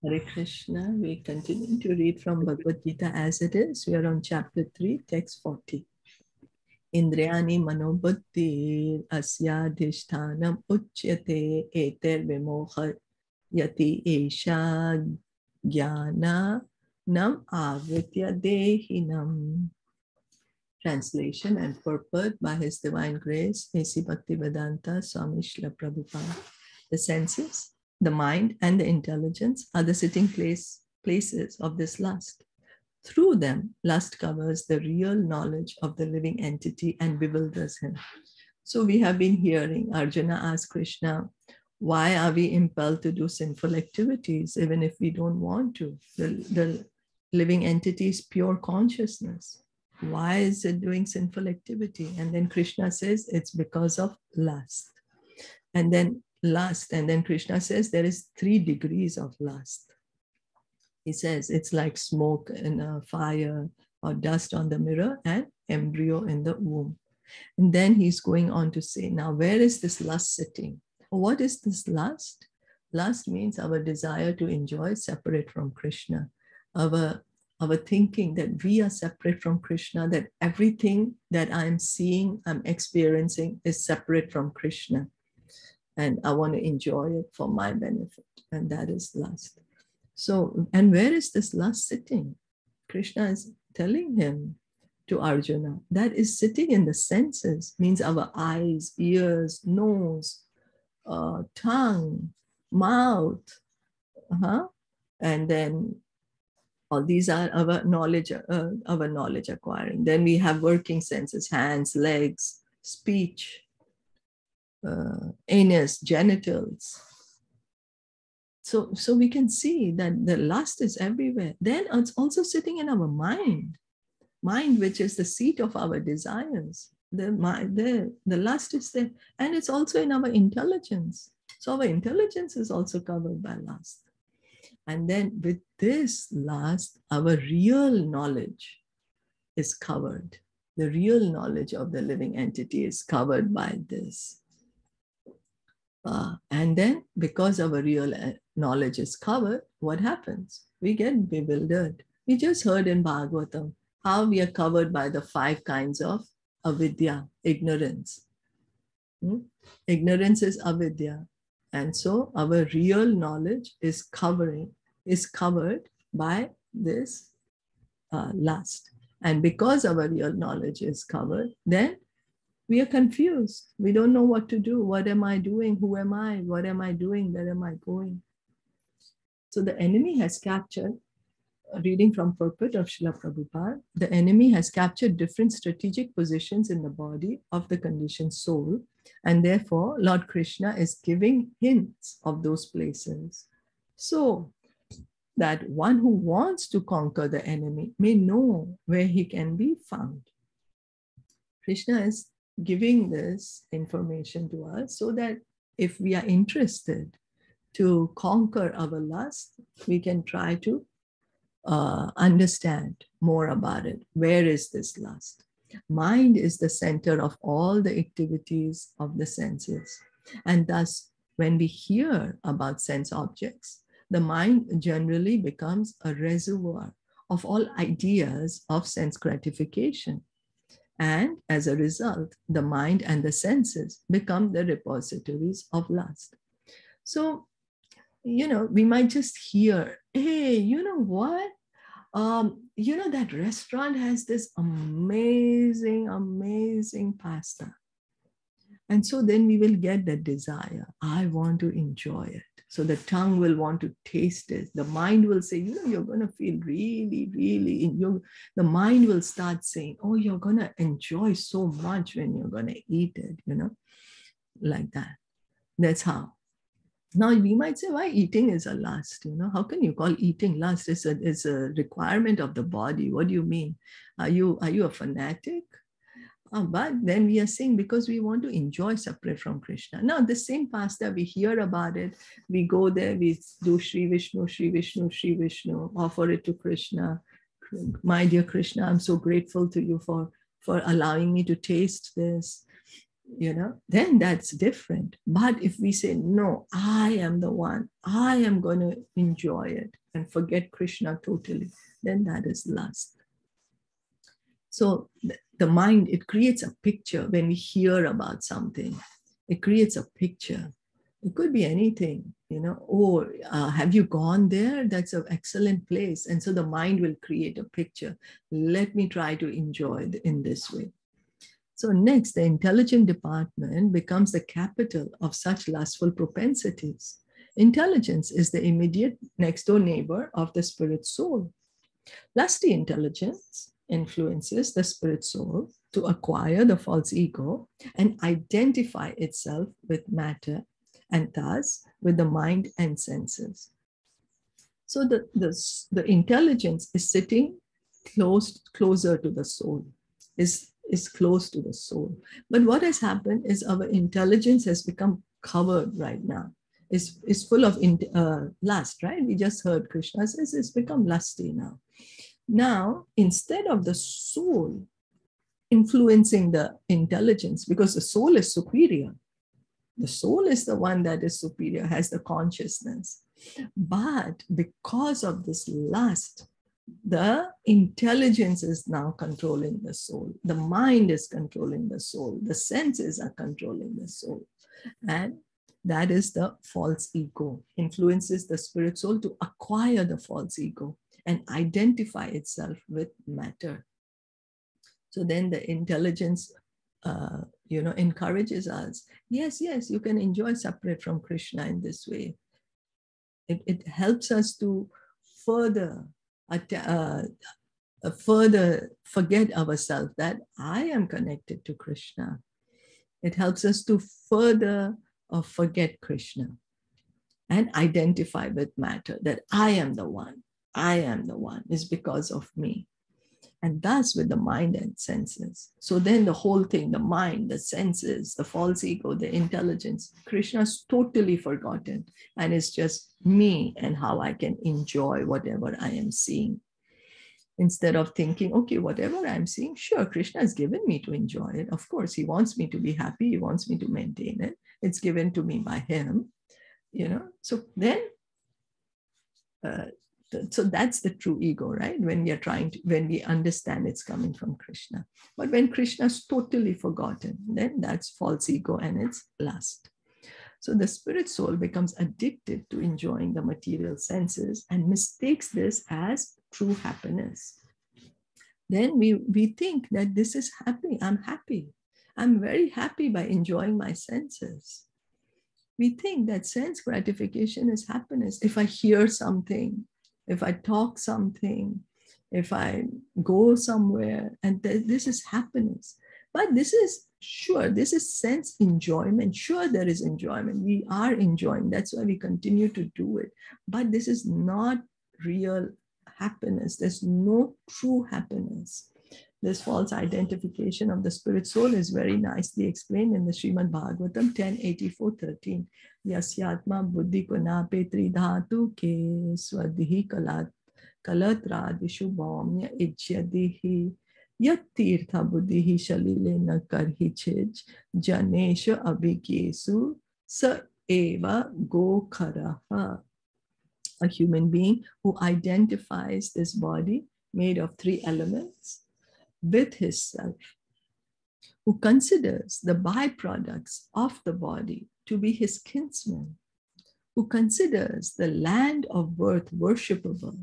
Hare Krishna. We continue to read from Bhagavad Gita as it is. We are on chapter 3, text 40. Indriyani manobuddhi asyadhishtanam uchyate eter vimoha yati esha jnana nam avritya dehinam. Translation and purport by His Divine Grace, A.C. Bhaktivedanta Swami Srila Prabhupada. The senses, the mind, and the intelligence are the sitting place, places of this lust. Through them, lust covers the real knowledge of the living entity and bewilders him. So we have been hearing Arjuna ask Krishna, why are we impelled to do sinful activities even if we don't want to? The, the living entity is pure consciousness. Why is it doing sinful activity? And then Krishna says it's because of lust. And then lust. And then Krishna says there is three degrees of lust. He says it's like smoke in a uh, fire or dust on the mirror and embryo in the womb. And then he's going on to say, now where is this lust sitting? What is this lust? Lust means our desire to enjoy separate from Krishna, our our thinking that we are separate from Krishna, that everything that I'm seeing, I'm experiencing is separate from Krishna. And I want to enjoy it for my benefit. And that is lust. So, and where is this lust sitting? Krishna is telling him to Arjuna that is sitting in the senses, means our eyes, ears, nose, uh, tongue, mouth, uh-huh. and then all these are our knowledge uh, our knowledge acquiring then we have working senses hands legs speech uh, anus genitals. So so we can see that the lust is everywhere. Then it's also sitting in our mind. Mind which is the seat of our desires. The mind the, the lust is there. And it's also in our intelligence. So our intelligence is also covered by lust. And then with this lust, our real knowledge is covered. The real knowledge of the living entity is covered by this. Uh, and then, because our real uh, knowledge is covered, what happens? We get bewildered. We just heard in Bhagavatam how we are covered by the five kinds of avidya, ignorance. Hmm? Ignorance is avidya. And so our real knowledge is covering is covered by this uh, lust. And because our real knowledge is covered, then we are confused. We don't know what to do. What am I doing? Who am I? What am I doing? Where am I going? So the enemy has captured, reading from purport of Srila Prabhupada, the enemy has captured different strategic positions in the body of the conditioned soul. And therefore, Lord Krishna is giving hints of those places. So that one who wants to conquer the enemy may know where he can be found. Krishna is giving this information to us so that if we are interested to conquer our lust, we can try to uh, understand more about it. Where is this lust? Mind is the center of all the activities of the senses. And thus, when we hear about sense objects, the mind generally becomes a reservoir of all ideas of sense gratification. And as a result, the mind and the senses become the repositories of lust. So, you know, we might just hear, hey, you know what? Um, you know, that restaurant has this amazing, amazing pasta. And so then we will get that desire. I want to enjoy it. So the tongue will want to taste it. The mind will say, you know, you're going to feel really, really, in your, the mind will start saying, oh, you're going to enjoy so much when you're going to eat it, you know, like that. That's how. Now we might say, why eating is a lust? You know, how can you call eating lust? It's a, it's a requirement of the body. What do you mean? Are you are you a fanatic? Uh, but then we are saying because we want to enjoy separate from Krishna. Now, the same pasta, we hear about it, we go there, we do Sri Vishnu, Sri Vishnu, Sri Vishnu, offer it to Krishna. My dear Krishna, I'm so grateful to you for, for allowing me to taste this. you know, then that's different. But if we say, no, I am the one, I am going to enjoy it and forget Krishna totally, then that is lust. So the mind, it creates a picture when we hear about something, it creates a picture. It could be anything, you know, or uh, have you gone there? That's an excellent place. And so the mind will create a picture. Let me try to enjoy it in this way. So, next, the intelligent department becomes the capital of such lustful propensities. Intelligence is the immediate next door neighbor of the spirit soul. Lusty intelligence influences the spirit soul to acquire the false ego and identify itself with matter and thus with the mind and senses. So the, the, the intelligence is sitting close, closer to the soul, is is close to the soul. But what has happened is our intelligence has become covered right now. It's, it's full of uh, lust, right? We just heard Krishna says it's become lusty now. Now, instead of the soul influencing the intelligence, because the soul is superior, the soul is the one that is superior, has the consciousness. But because of this lust, the intelligence is now controlling the soul. The mind is controlling the soul. The senses are controlling the soul. And that is the false ego, influences the spirit soul to acquire the false ego and identify itself with matter. So then the intelligence, uh, you know, encourages us. Yes, yes, you can enjoy separate from Krishna in this way. It, it helps us to further uh, further forget ourselves that I am connected to Krishna. It helps us to further uh, forget Krishna and identify with matter that I am the one. I am the one is because of me and thus with the mind and senses. So then the whole thing, the mind, the senses, the false ego, the intelligence, Krishna's totally forgotten. And it's just me and how I can enjoy whatever I am seeing. Instead of thinking, okay, whatever I'm seeing, sure, Krishna has given me to enjoy it. Of course, he wants me to be happy. He wants me to maintain it. It's given to me by him, you know. So then uh, so that's the true ego right? When we are trying to when we understand it's coming from krishna. But when krishna's totally forgotten then that's false ego and it's lust. So the spirit soul becomes addicted to enjoying the material senses and mistakes this as true happiness. Then we we think that this is happy. I'm happy. I'm very happy by enjoying my senses. We think that sense gratification is happiness if i hear something if I talk something, if I go somewhere, and th- this is happiness. But this is sure, this is sense enjoyment. Sure, there is enjoyment. We are enjoying. That's why we continue to do it. But this is not real happiness. There's no true happiness this false identification of the spirit soul is very nicely explained in the Srimad Bhagavatam 1084.13. Yasyatma buddhi petri dhatu ke swadhi kalat kalatradishu bhaumya ijyadihi yatirtha buddhi shalile na karhi chij janesha abhigyesu sa eva gokharaha. A human being who identifies this body made of three elements with his self, who considers the byproducts of the body to be his kinsmen, who considers the land of birth worshipable,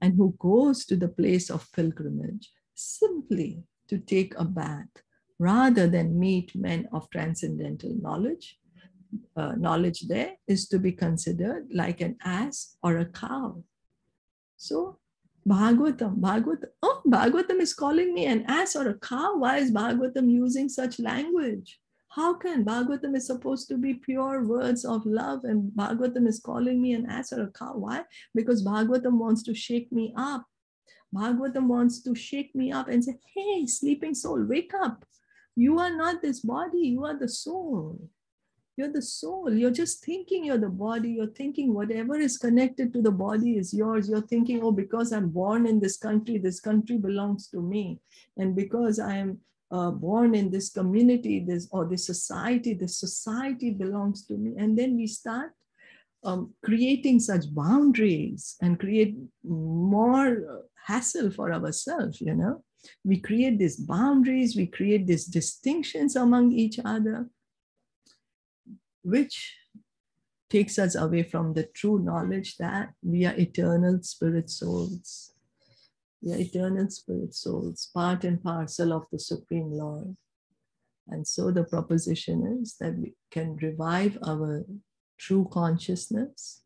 and who goes to the place of pilgrimage simply to take a bath rather than meet men of transcendental knowledge. Uh, knowledge there is to be considered like an ass or a cow. So Bhagavatam, Bhagavatam, oh, Bhagavatam is calling me an ass or a cow. Why is Bhagavatam using such language? How can Bhagavatam is supposed to be pure words of love and Bhagavatam is calling me an ass or a cow? Why? Because Bhagavatam wants to shake me up. Bhagavatam wants to shake me up and say, hey, sleeping soul, wake up. You are not this body, you are the soul. You're the soul. You're just thinking you're the body. You're thinking whatever is connected to the body is yours. You're thinking, oh, because I'm born in this country, this country belongs to me. And because I am uh, born in this community, this or this society. This society belongs to me, and then we start um, creating such boundaries and create more hassle for ourselves. You know, we create these boundaries, we create these distinctions among each other, which takes us away from the true knowledge that we are eternal spirit souls. We are eternal spirit souls, part and parcel of the Supreme Lord. And so the proposition is that we can revive our true consciousness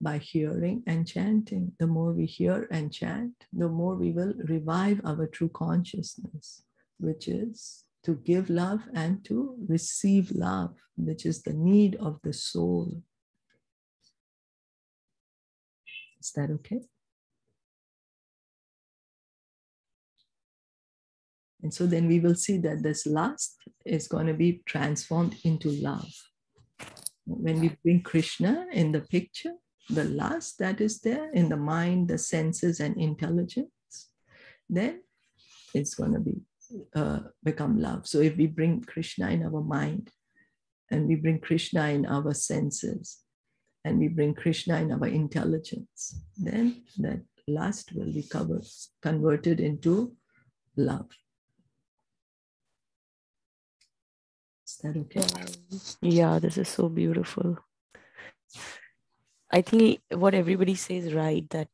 by hearing and chanting. The more we hear and chant, the more we will revive our true consciousness, which is to give love and to receive love, which is the need of the soul. Is that okay? And so then we will see that this lust is going to be transformed into love. When we bring Krishna in the picture, the lust that is there in the mind, the senses, and intelligence, then it's going to be uh, become love. So if we bring Krishna in our mind, and we bring Krishna in our senses, and we bring Krishna in our intelligence, then that lust will be covered, converted into love. Is that okay? Yeah, this is so beautiful. I think what everybody says right that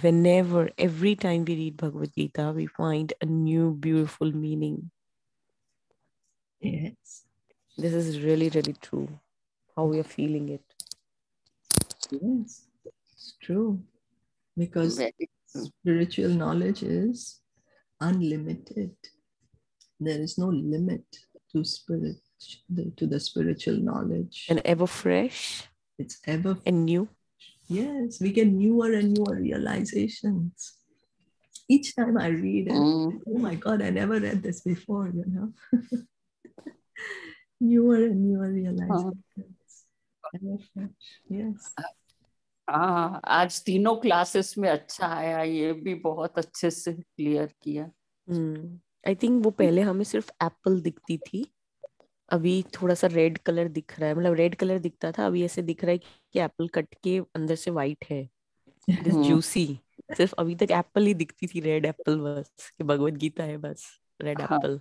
whenever, every time we read Bhagavad Gita, we find a new beautiful meaning. Yes. This is really, really true. How we are feeling it. Yes, it's true. Because spiritual knowledge is unlimited. There is no limit to spirit to the spiritual knowledge. And ever fresh. It's ever and new. Yes, we get newer and newer realizations. Each time I read it, mm. oh my God, I never read this before, you know. newer and newer realizations. Ever fresh. Yes. हाँ आज तीनों classes में अच्छा आया ये भी बहुत अच्छे से क्लियर किया आई थिंक वो पहले हमें सिर्फ एप्पल दिखती थी अभी थोड़ा सा रेड कलर दिख रहा है मतलब रेड कलर दिखता था अभी ऐसे दिख रहा है कि एप्पल कट के अंदर से वाइट है जूसी सिर्फ़ अभी तक एप्पल ही दिखती थी रेड एप्पल बस कि भगवत गीता है बस रेड एप्पल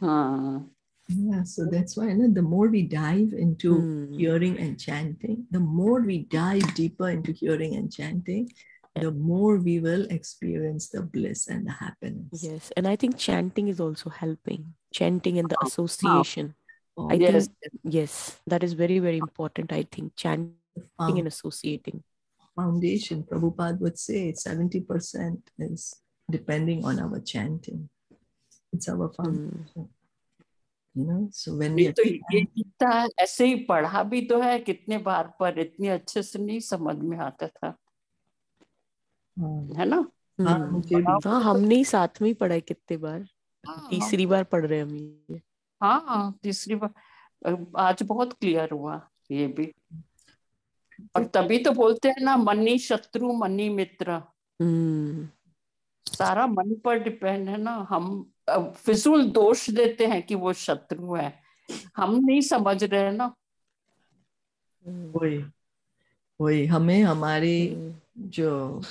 हाँ Yeah, so that's why no, the more we dive into hmm. hearing and chanting, the more we dive deeper into hearing and chanting, the more we will experience the bliss and the happiness. Yes, and I think chanting is also helping. Chanting and the association. Oh, I yes. think yes, that is very very important. I think chanting Um, and associating. foundation, Prabhupada would say 70% is depending on our chanting. It's our foundation. You know, so when we तो ये गीता ऐसे ही पढ़ा भी तो है कितने बार पर इतने अच्छे से नहीं समझ में आता था हाँ, है ना हाँ, हम्म, हाँ हमने ही साथ में ही पढ़ा है कितने बार हाँ, तीसरी बार पढ़ रहे हम ये हाँ तीसरी बार आज बहुत क्लियर हुआ ये भी। और तभी तो बोलते हैं ना मनी शत्रु मनी मित्र। हम्म। सारा मन पर डिपेंड है ना हम फिजूल दोष देते हैं कि वो शत्रु है। हम नहीं समझ रहे हैं ना। वही वही हमें हमारे हम्म, जो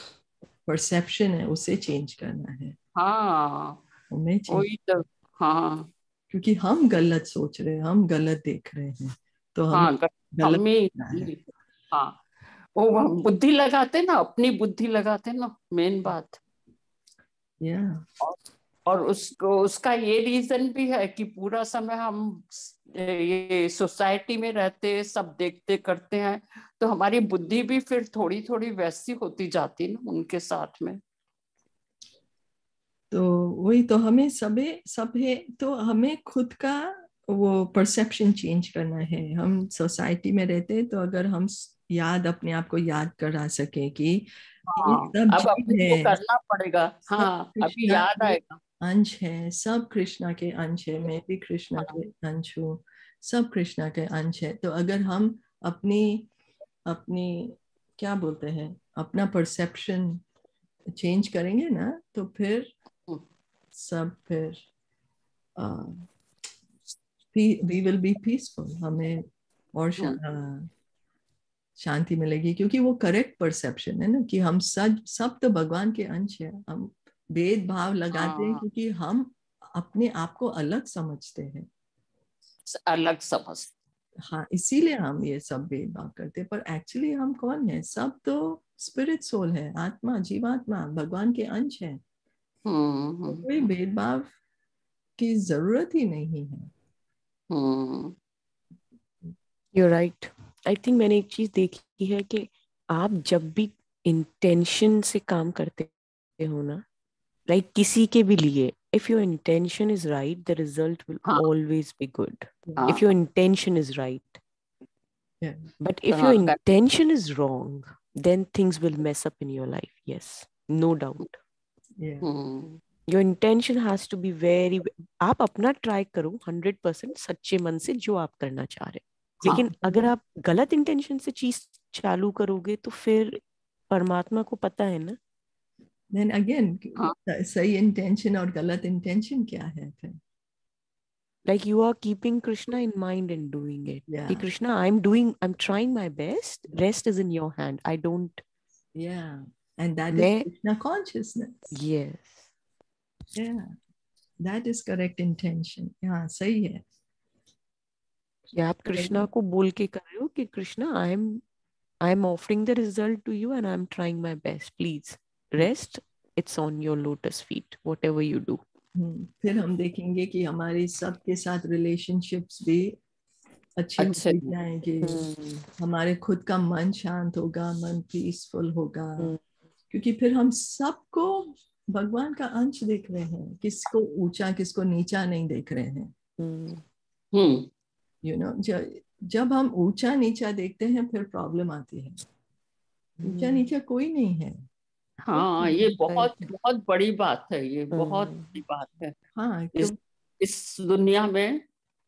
परसेप्शन है उसे चेंज करना है। हाँ। हमें वही तो हाँ। क्योंकि हम गलत सोच रहे हैं हम गलत देख रहे हैं तो हम हाँ गलत हमें है। हाँ वो बुद्धि लगाते ना अपनी बुद्धि लगाते ना मेन बात। या और उसको उसका ये रीजन भी है कि पूरा समय हम ये सोसाइटी में रहते सब देखते करते हैं तो हमारी बुद्धि भी फिर थोड़ी थोड़ी वैसी होती जाती ना उनके साथ में। तो वही तो हमें सबे सब है तो हमें खुद का वो परसेप्शन चेंज करना है। हम सोसाइटी में रहते हैं तो अगर हम याद अपने आप को याद करा सके कि हाँ, सब अब को है। करना पड़ेगा। हाँ अभी याद आएगा। अंश है सब कृष्णा के अंश है मैं भी कृष्णा के अंश हूँ सब कृष्णा के अंश है। तो अगर हम अपनी अपनी क्या बोलते हैं अपना परसेप्शन चेंज करेंगे ना तो फिर सब फिर वी विल बी पीसफुल हमें और uh, शांति मिलेगी क्योंकि वो करेक्ट परसेप्शन है ना कि हम सब सब तो भगवान के अंश है। हम भेदभाव लगाते हैं हाँ। क्योंकि हम अपने आप को अलग समझते हैं। अलग समझ। हाँ इसीलिए हम ये सब भेदभाव करते हैं। पर एक्चुअली हम कौन है? सब तो स्पिरिट सोल है आत्मा जीवात्मा भगवान के अंश है। हम्म, तो हम्म। कोई भेदभाव की ज़रूरत ही नहीं है। यू राइट आई थिंक मैंने एक चीज़ देखी है कि आप जब भी इंटेंशन से काम करते हो ना लाइक like किसी के भी लिए if your intention is right the result will always be good if your intention is right but if your intention is wrong then things will mess up in your life yes no doubt hmm your intention has to be very आप अपना try करो hundred percent सच्चे मन से जो आप करना चाह रहे हो हाँ। लेकिन अगर आप गलत इंटेंशन से चीज़ चालू करोगे तो फिर परमात्मा को पता है ना then again हाँ. सही इंटेंशन और गलत इंटेंशन क्या है फिर like you are keeping krishna in mind and doing it Yeah. Hey, krishna i'm doing i'm trying my best rest is in your hand i don't yeah and that is Krishna consciousness. Yes. Yeah. That is correct intention. Yeah सही है. कि आप कृष्णा को बोल के कर रहे हो कि Krishna I am I am offering the result to you and I am trying my best please rest it's on your lotus feet whatever you do hmm, फिर हम देखेंगे कि हमारी सबके साथ रिलेशनशिप्स भी अच्छे अच्छे जाएँगे। हमारे खुद का मन शांत होगा मन पीसफुल होगा। हम्म। क्योंकि फिर हम सबको भगवान का अंश देख रहे हैं किसको ऊँचा किसको नीचा नहीं देख रहे हैं। हम्म। यू नो जब हम ऊँचा नीचा देखते हैं फिर प्रॉब्लम आती है। ऊँचा नीचा कोई नहीं है। हाँ ये बहुत बहुत बड़ी बात है ये बहुत हम्म। बड़ी बात है। हाँ इस इस दुनिया में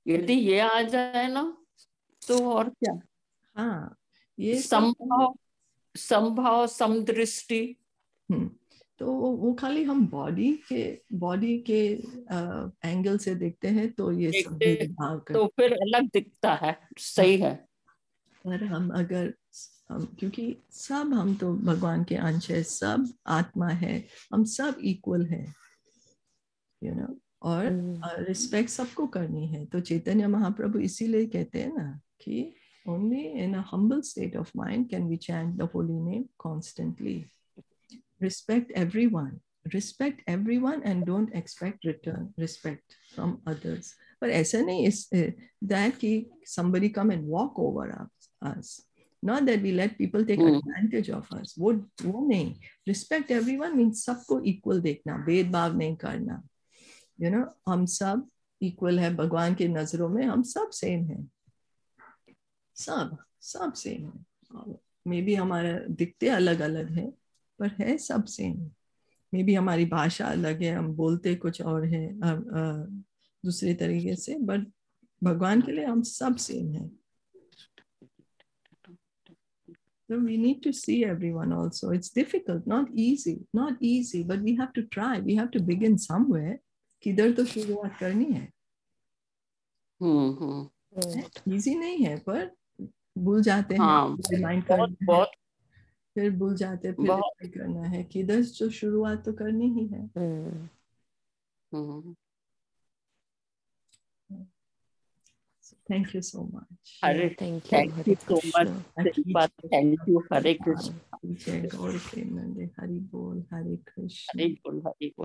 यदि ये आ जाए ना तो और क्या? हाँ ये संभव संभव समदृष्टि हम्म, तो वो- वो खाली हम बॉडी के बॉडी के एंगल से देखते हैं तो ये सब तो फिर अलग दिखता है सही है। पर हम अगर हम क्योंकि सब हम तो भगवान के अंश है सब आत्मा है हम सब इक्वल है यू नो और रिस्पेक्ट सबको करनी है तो चैतन्य महाप्रभु इसीलिए कहते हैं ना कि only in a humble state of mind can we chant the holy name constantly respect everyone respect everyone and don't expect return respect from others पर ऐसा नहीं is that कि somebody come and walk over us, not that we let people take Hmm. advantage of us वो वो नहीं respect everyone means सबको equal देखना भेदभाव नहीं करना यू नो हम सब इक्वल है भगवान की नज़रों में हम सब सेम है सब सब सेम है मे बी हमारा दिखते अलग अलग है पर है सब सेम मे बी हमारी भाषा अलग है हम बोलते कुछ और है दूसरे तरीके से बट भगवान के लिए हम सब सेम है। So we need to see everyone also. It's difficult, not easy, not easy, but we have to try. We have to begin somewhere. किधर तो शुरुआत करनी है। हम्म हम्म। इजी नहीं है पर भूल जाते हैं। हाँ, रिमाइंड बहुत बहुत फिर भूल जाते हैं फिर बहुत- करना है कि दस जो शुरुआत तो करनी ही है। हम्म thank you so much Hare thank you thank Hare you so much thank you Hare Krishna. जय गौर प्रेमानंद हरि बोल हरे कृष्ण। हरे बोल हरे बोल।